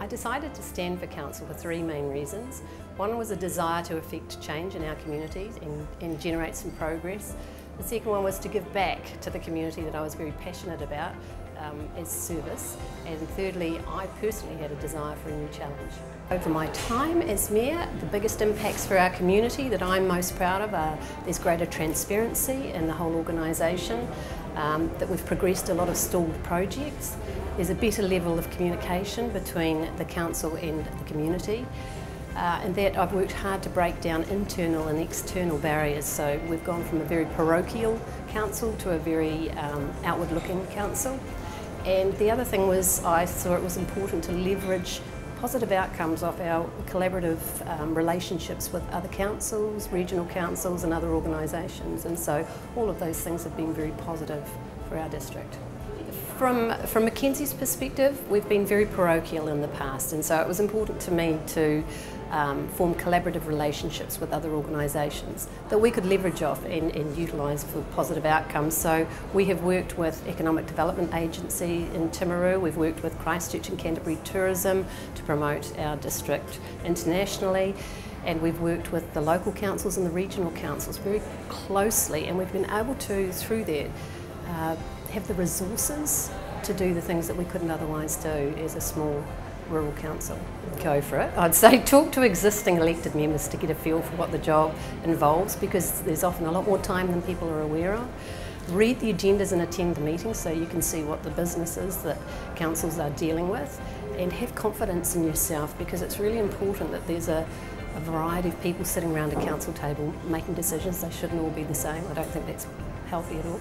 I decided to stand for council for three main reasons. One was a desire to effect change in our communities and, and generate some progress. The second one was to give back to the community that I was very passionate about um, as service. And thirdly, I personally had a desire for a new challenge. Over my time as Mayor, the biggest impacts for our community that I'm most proud of are there's greater transparency in the whole organisation, um, that we've progressed a lot of stalled projects, there's a better level of communication between the council and the community. Uh, and that I've worked hard to break down internal and external barriers. So we've gone from a very parochial council to a very um, outward looking council. And the other thing was I saw it was important to leverage positive outcomes of our collaborative um, relationships with other councils, regional councils and other organisations and so all of those things have been very positive for our district. From, from Mackenzie's perspective, we've been very parochial in the past and so it was important to me to um, form collaborative relationships with other organisations that we could leverage off and, and utilise for positive outcomes. So we have worked with Economic Development Agency in Timaru, we've worked with Christchurch and Canterbury Tourism to promote our district internationally. And we've worked with the local councils and the regional councils very closely. And we've been able to, through that, uh, have the resources to do the things that we couldn't otherwise do as a small rural council. Go for it. I'd say talk to existing elected members to get a feel for what the job involves because there's often a lot more time than people are aware of. Read the agendas and attend the meetings so you can see what the businesses that councils are dealing with and have confidence in yourself because it's really important that there's a, a variety of people sitting around a council table making decisions. They shouldn't all be the same. I don't think that's healthy at all.